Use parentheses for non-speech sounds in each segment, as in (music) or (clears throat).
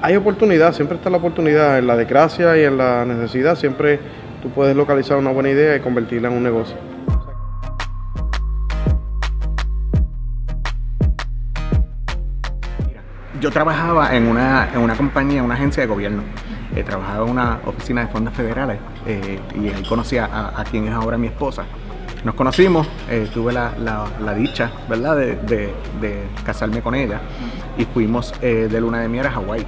Hay oportunidad, siempre está la oportunidad, en la desgracia y en la necesidad, siempre tú puedes localizar una buena idea y convertirla en un negocio. Yo trabajaba en una, en una compañía, una agencia de gobierno. Eh, trabajaba en una oficina de fondos federales eh, y ahí conocí a, a quien es ahora mi esposa. Nos conocimos, eh, tuve la, la- la dicha, ¿verdad?, de, de- casarme con ella y fuimos eh, de luna de miel a Hawái.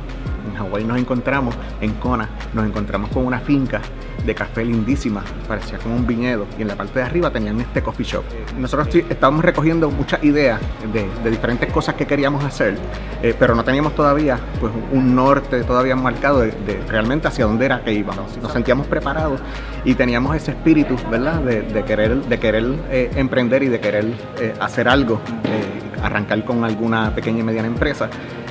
En Hawái nos encontramos, en Kona, nos encontramos con una finca de café lindísima, parecía como un viñedo, y en la parte de arriba tenían este coffee shop. Nosotros sí estábamos recogiendo muchas ideas de, de diferentes cosas que queríamos hacer, eh, pero no teníamos todavía pues, un norte todavía marcado de, de realmente hacia dónde era que íbamos. Nos sentíamos preparados y teníamos ese espíritu, ¿verdad?, de, de querer, de querer eh, emprender y de querer eh, hacer algo, eh, arrancar con alguna pequeña y mediana empresa.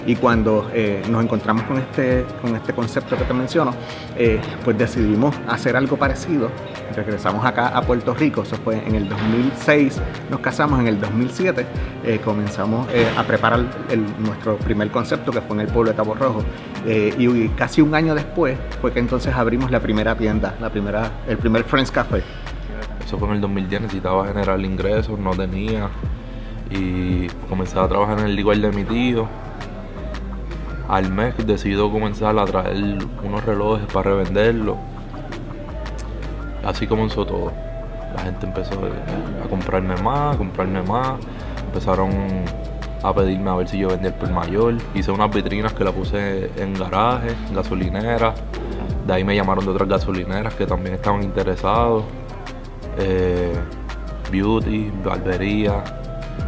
Y cuando eh, nos encontramos con este, con este concepto que te menciono, eh, pues decidimos hacer algo parecido. Regresamos acá a Puerto Rico, eso fue en el 2006, nos casamos en el 2007, eh, comenzamos a preparar nuestro primer concepto que fue en el pueblo de Cabo Rojo. Y casi un año después fue que entonces abrimos la primera tienda, la primera, el primer Friends Café. Eso fue en el 2010, necesitaba generar ingresos, no tenía. Y comencé a trabajar en el igual de mi tío. Al mes decido comenzar a traer unos relojes para revenderlos. Así comenzó todo. La gente empezó a comprarme más, a comprarme más. Empezaron a pedirme a ver si yo vendía el por mayor. Hice unas vitrinas que la puse en garaje, en gasolineras. De ahí me llamaron de otras gasolineras que también estaban interesados eh, beauty, barbería.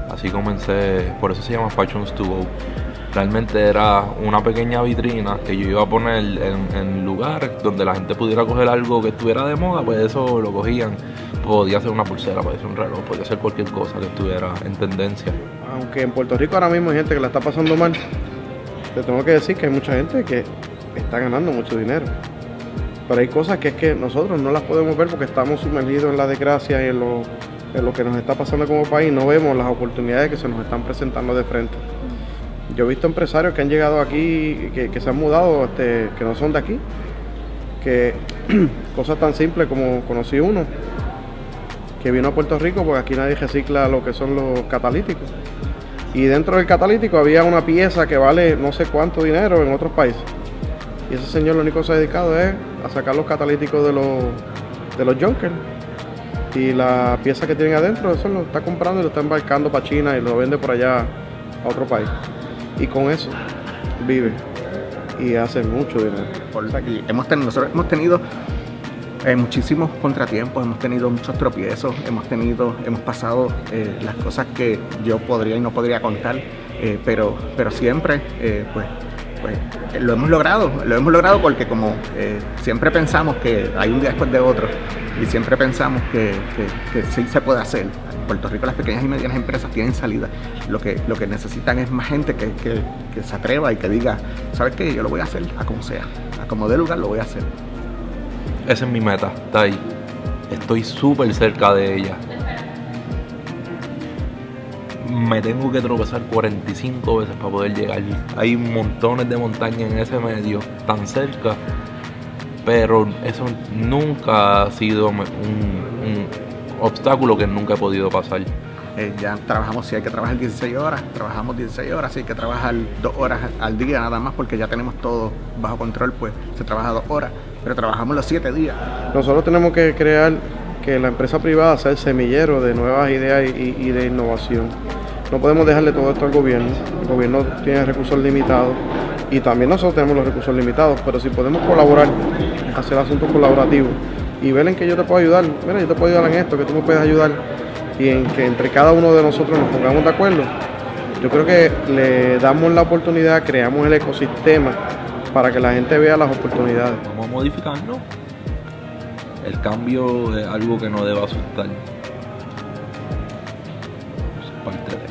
Así comencé, por eso se llama Fashions to. Realmente era una pequeña vitrina que yo iba a poner en, en lugares donde la gente pudiera coger algo que estuviera de moda, pues eso lo cogían. Podía ser una pulsera, podía ser un reloj, podía ser cualquier cosa que estuviera en tendencia. Aunque en Puerto Rico ahora mismo hay gente que la está pasando mal, te tengo que decir que hay mucha gente que está ganando mucho dinero. Pero hay cosas que es que nosotros no las podemos ver porque estamos sumergidos en la desgracia y en lo, en lo que nos está pasando como país. No vemos las oportunidades que se nos están presentando de frente. Yo he visto empresarios que han llegado aquí, que, se han mudado, este, que no son de aquí, que (clears throat) cosas tan simples como conocí uno, que vino a Puerto Rico porque aquí nadie recicla lo que son los catalíticos. Y dentro del catalítico había una pieza que vale no sé cuánto dinero en otros países. Y ese señor lo único que se ha dedicado es a sacar los catalíticos de los, de los junkers. Y la pieza que tienen adentro, eso lo está comprando y lo está embarcando para China y lo vende por allá a otro país. Y con eso vive y hace mucho dinero. Por aquí. Hemos tenido, nosotros hemos tenido eh, muchísimos contratiempos, hemos tenido muchos tropiezos, hemos tenido, hemos pasado eh, las cosas que yo podría y no podría contar, eh, pero, pero siempre, pues, pues lo hemos logrado, lo hemos logrado porque como siempre pensamos que hay un día después de otro y siempre pensamos que sí se puede hacer. Puerto Rico las pequeñas y medianas empresas tienen salida. Lo que, lo que necesitan es más gente que, que- se atreva y que diga, ¿sabes qué? Yo lo voy a hacer a como sea, a como dé lugar lo voy a hacer. Esa es mi meta, está ahí. Estoy súper cerca de ella. Me tengo que tropezar 45 veces para poder llegar. Hay montones de montañas en ese medio, tan cerca. Pero eso nunca ha sido un obstáculo que nunca he podido pasar. Eh, ya trabajamos, si hay que trabajar 16 horas, trabajamos 16 horas, si hay que trabajar 2 horas al día nada más porque ya tenemos todo bajo control, pues se trabaja 2 horas, pero trabajamos los 7 días. Nosotros tenemos que crear que la empresa privada sea el semillero de nuevas ideas y, y de innovación. No podemos dejarle todo esto al gobierno. El gobierno tiene recursos limitados y también nosotros tenemos los recursos limitados, pero si podemos colaborar, hacer asuntos colaborativos y ver en que yo te puedo ayudar, mira, yo te puedo ayudar en esto, que tú me puedes ayudar y en que entre cada uno de nosotros nos pongamos de acuerdo, yo creo que le damos la oportunidad, creamos el ecosistema para que la gente vea las oportunidades. Vamos a modificarlo. El cambio es algo que no deba asustar. Es parte de.